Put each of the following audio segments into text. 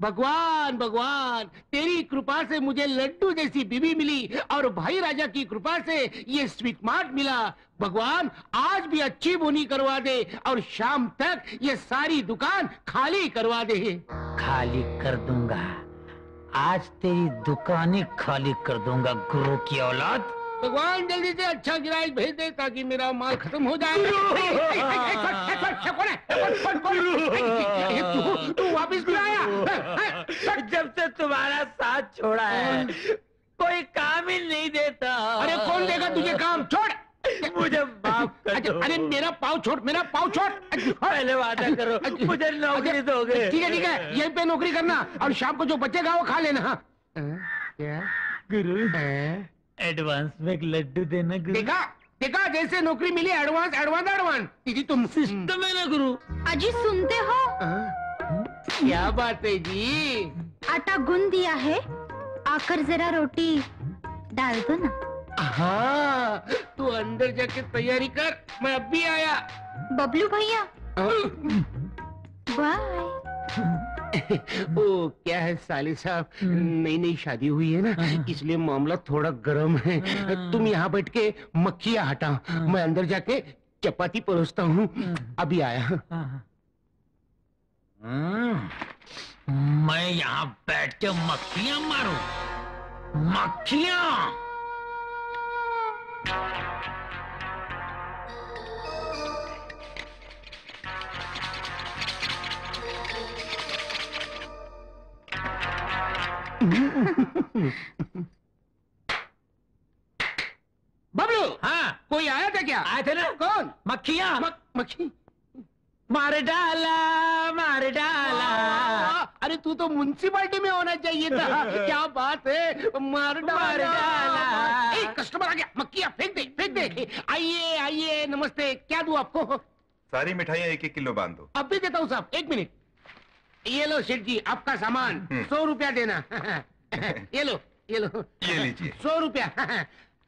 भगवान भगवान, तेरी कृपा से मुझे लड्डू जैसी बीवी मिली और भाई राजा की कृपा से ये स्वीट मार्ट मिला। भगवान, आज भी अच्छी बोनी करवा दे और शाम तक ये सारी दुकान खाली करवा दे। खाली कर दूँगा। आज तेरी दुकान खाली कर दूँगा, गुरु की औलाद। भगवान जल्दी से अच्छा गिराज भेज दे ताकि मेरा माल खत्म हो जाए। तू तू वापिस आया? जब से तुम्हारा साथ छोड़ा है कोई काम ही नहीं देता। अरे कौन देगा तुझे काम? छोड़! मुझे माफ़ कर अच्छा, दो। अरे मेरा पाँव छोड़ मेरा पाँव छोड़! पहले वादा करो मुझे नौकरी दोगे। ठीक है ठीक है यहीं पे नौकरी करना और शाम को जो बचेगा वो खा लेना हाँ। क्या गुरु हैं? एडवांस में एक लड्डू देना गुरु। देखा देखा जैसे नौकरी मिली एडवांस एडवांस एडवांस दीदी तुम सिस्टम है ना गुरु। अजी सुनते हो? हाँ? क्या बात है जी? आटा गूंद दिया है आकर जरा रोटी डाल दो ना। हाँ तू अंदर जाके तैयारी कर मैं अब भी आया। बबलू भैया। हाँ? बाय ओ क्या है साले साहब? नई नई शादी हुई है ना इसलिए मामला थोड़ा गर्म है। तुम यहाँ बैठ के मक्खिया हटा। मैं अंदर जाके चपाती परोसता हूँ। अभी आया। हम्म, मैं यहाँ बैठ के मक्खियाँ मारूं। मक्खियाँ! बबलू! हाँ? कोई आया था क्या? आए थे ना? कौन? मक्खिया। मक, मक्खी। मार डाला मार डाला। अरे तू तो म्यूनसिपालिटी में होना चाहिए था। क्या बात है? मार मार डाला। डाला। ए, कस्टमर आ गया। मक्खिया फेंक दे फेंक दे। आइए आइए नमस्ते। क्या दूँ आपको? सारी मिठाइयाँ एक एक किलो बाँध। दो अब भी देता हूँ साहब। एक मिनट। ये लो सेठ जी आपका सामान। हम्म। सौ रुपया देना। ये लो ये लो। ये लीजिए। सौ रुपया।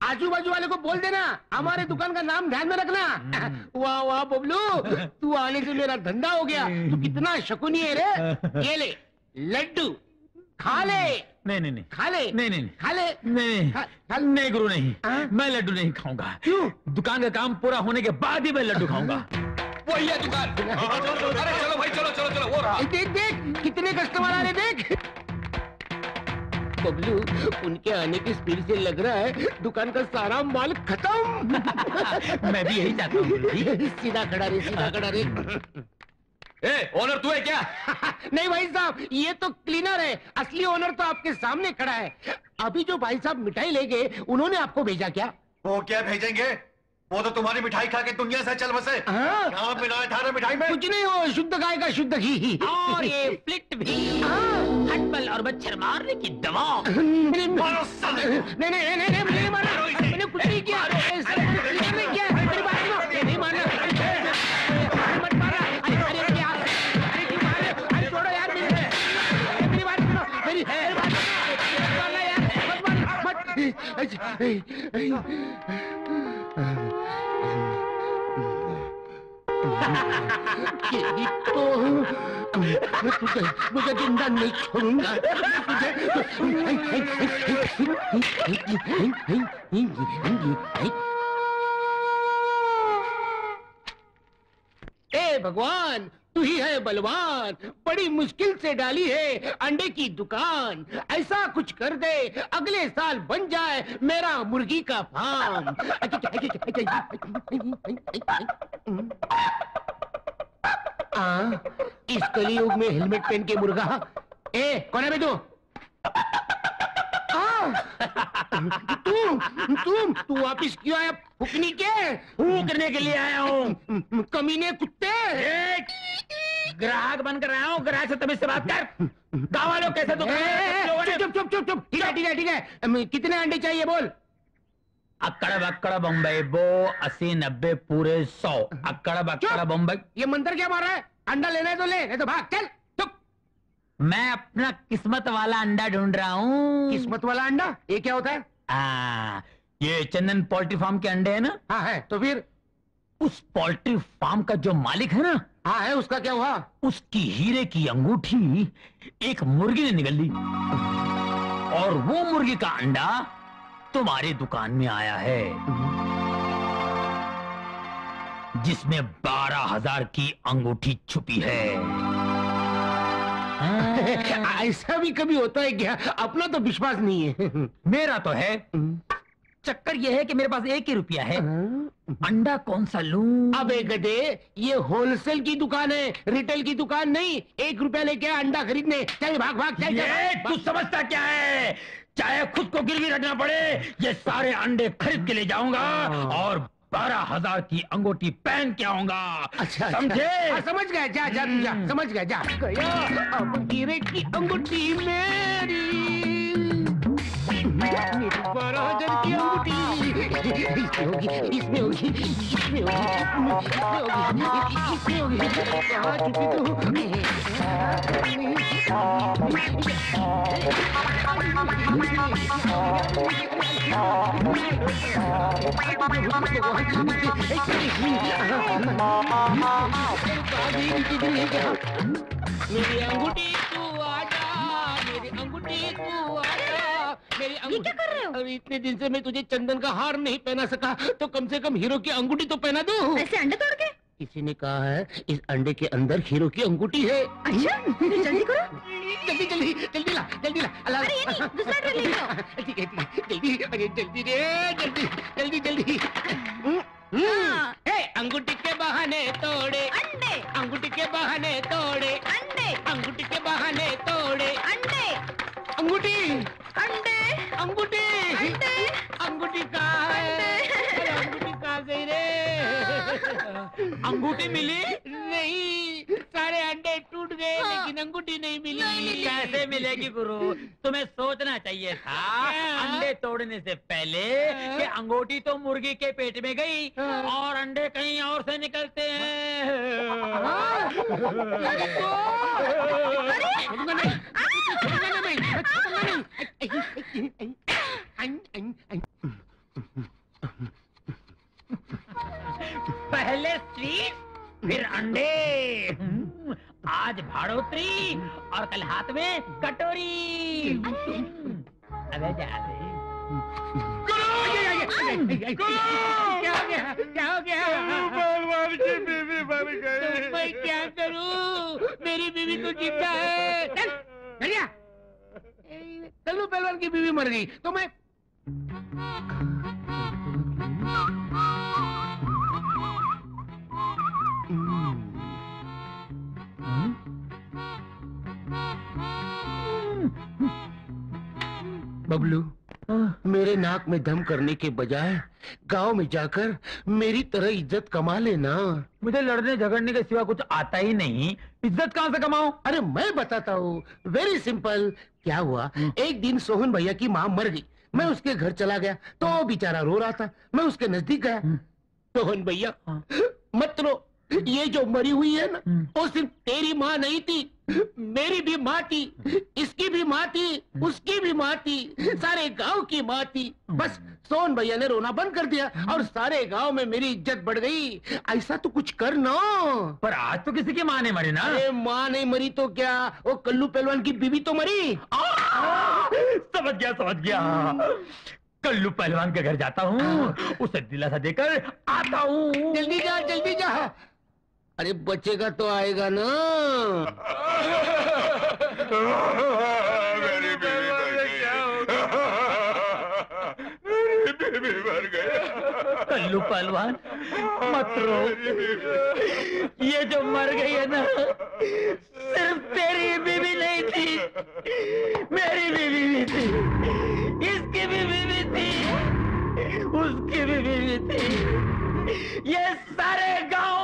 आजू बाजू वाले को बोल देना हमारे दुकान का नाम ध्यान में रखना। वाह वाह बबलू तू आने से मेरा धंधा हो गया। तू कितना शकुनी है रे। ये ले लड्डू खा ले। नहीं नहीं नहीं। खा ले। नहीं नहीं खा ले। नहीं खा- खा- नहीं गुरु नहीं? मैं लड्डू नहीं खाऊँगा। क्यों? दुकान का काम पूरा होने के बाद ही मैं लड्डू खाऊँगा। वही है दुकान। अरे चलो भाई चलो चलो चलो वो रहा। देख देख कितने कस्टमर आ रहे देख। बबलू उनके आने की स्पीड से लग रहा है दुकान का सारा माल खत्म। मैं भी यही चाहता हूँ सीधा खड़ा रे सीधा खड़ा रे। ए ओनर तू है क्या? नहीं भाई साहब ये तो क्लीनर है। असली ओनर तो आपके सामने खड़ा है। अभी जो भाई साहब मिठाई ले गए उन्होंने आपको भेजा क्या? वो क्या भेजेंगे? वो तो तुम्हारी मिठाई खा के दुनिया से चल बसे। हाँ? यहाँ है मिठाई में। कुछ नहीं हो शुद्ध गाय का शुद्ध घी। और ये फ्लिट भी। हटबल और मच्छर मारने की दवा मारो को। नहीं नहीं नहीं मैंने मारा मैंने कुछ नहीं किया ए, सर, कुछ नहीं मेरी बात सुनो नहीं मारना मत मारा अरे अरे क्या अरे क्यों मार रहे अरे छोड़ो यार मेरी मेरी बात सुनो मेरी मेरी बात सुनो मत मारना यार मत मारना मत मैं तुझे मुझे ज़िंदा नहीं छोड़ूँगा तुझे ए, भगवान, तू ही है बलवान। बड़ी मुश्किल से डाली है अंडे की दुकान। ऐसा कुछ कर दे, अगले साल बन जाए मेरा मुर्गी का फार्म। आ, इस कलयुग में हेलमेट पहन के मुर्गा। ए कौन है बे तू आ, तू तू तू वापिस क्यों आया? फुकनी के? हूँ करने के लिए आया हूँ। कमीने कुत्ते। ग्राहक बनकर आया हूँ ग्राहक से तमीज से बात कर। गाँव वालों कैसे ए, चुप चुप चुप चुप ठीक है ठीक है ठीक है। कितने अंडे चाहिए बोल? अक्कड़ बक्कड़ बम्बई बो अस्सी नब्बे पूरे सौ। अक्कड़ बक्कड़ चुप। बम्बई। ये मंत्र क्या मार रहा है? अंडा लेना है तो ले नहीं तो भाग चल। चुप। मैं अपना किस्मत वाला अंडा ढूंढ रहा हूँ। किस्मत वाला अंडा? ये क्या होता है? आ, ये चंदन पोल्ट्री फार्म के अंडे है ना? हाँ है। तो फिर? उस पोल्ट्री फार्म का जो मालिक है ना हाँ है उसका क्या हुआ? उसकी हीरे की अंगूठी एक मुर्गी ने निगल ली। और वो मुर्गी का अंडा तुम्हारी दुकान में आया है। जिसमें बारह हज़ार की अंगूठी छुपी है। हाँ, ऐसा भी कभी होता है क्या? अपना तो विश्वास नहीं है। मेरा तो है। चक्कर यह है कि मेरे पास एक ही रुपया है। अंडा कौन सा लूँ? अबे गधे ये होलसेल की दुकान है रिटेल की दुकान नहीं। एक रुपया लेके अंडा खरीदने। चल भाग भाग चल, तू समझता क्या है? चाहे खुद को गिरवी रखना पड़े ये सारे अंडे खरीद के ले जाऊँगा और बारह हज़ार की अंगूठी पहन के आऊँगा। अच्छा समझे? अच्छा। समझ गए जा जा जा हम्म। समझ गए जा। गया अब गिरे की अंगूठी मेरी। मेरी बारह हज़ार की अंगूठी इसमें ये क्या कर रहे हो? अरे इतने दिन से मैं तुझे चंदन का हार नहीं पहना सका तो कम से कम हीरो की अंगूठी तो पहना दो। ऐसे अंडे तोड़ के? किसी ने कहा है इस अंडे के अंदर हीरो की अंगूठी है। अच्छा जल्दी करो। जल्दी जल्दी जल्दी ला जल्दी ला अरे ये नहीं, दूसरा ट्रे ले लो। ठीक है ठीक है जल्दी अरे जल्दी रे जल्दी जल्दी। जल्दी अंगूठी मिली? नहीं सारे अंडे टूट गए हाँ। लेकिन अंगूठी नहीं मिली नहीं मिली। कैसे मिलेगी गुरु? तुम्हें सोचना चाहिए था अंडे तोड़ने से पहले कि अंगूठी तो मुर्गी के पेट में गई हाँ। और अंडे कहीं और से निकलते हैं। भाड़ोत्री और कल हाथ में कटोरी। अबे जा रे। क्या हो गया? क्या हो गया? भगवान की बीवी मर तो मैं क्या करूँ? मेरी बीवी तो ज़िंदा है। चल चलिया कल्लू पहलवान की बीवी मर गई। तो मैं बबलू मेरे नाक में दम करने के बजाय गाँव में जाकर मेरी तरह इज़्ज़त कमा लेना। मुझे लड़ने झगड़ने के सिवा कुछ आता ही नहीं। इज़्ज़त कहाँ से कमाऊं? अरे मैं बताता हूँ वेरी सिंपल क्या हुआ? एक दिन सोहन भैया की माँ मर गई। मैं उसके घर चला गया तो वो बेचारा रो रहा था। मैं उसके नज़दीक गया। सोहन भैया हाँ। मत रो ये जो मरी हुई है ना हम्म। वो सिर्फ़ तेरी माँ नहीं थी। मेरी भी माँ थी इसकी भी माँ थी उसकी भी माँ थी सारे गाँव की माँ थी बस सोन भैया ने रोना बंद कर दिया और सारे गाँव में मेरी इज़्ज़त बढ़ गई। ऐसा तो कुछ कर ना। पर आज तो किसी की माँ ने मरी ना। अरे माँ नहीं मरी तो क्या? वो कल्लू पहलवान की बीवी तो मरी। आ! समझ गया समझ गया। कल्लू पहलवान के घर जाता हूँ। उसे दिलासा देकर आता हूँ। जल्दी जा जल्दी जा। अरे बचेगा तो आएगा ना। मेरी बीवी मर बीवी मर गई। कल्लू पहलवान मत रो। ये जो मर गई है ना सिर्फ़ तेरी बीवी नहीं थी। मेरी बीवी भी थी। इसकी भी बीवी थी। उसकी भी बीवी थी। ये सारे गाँव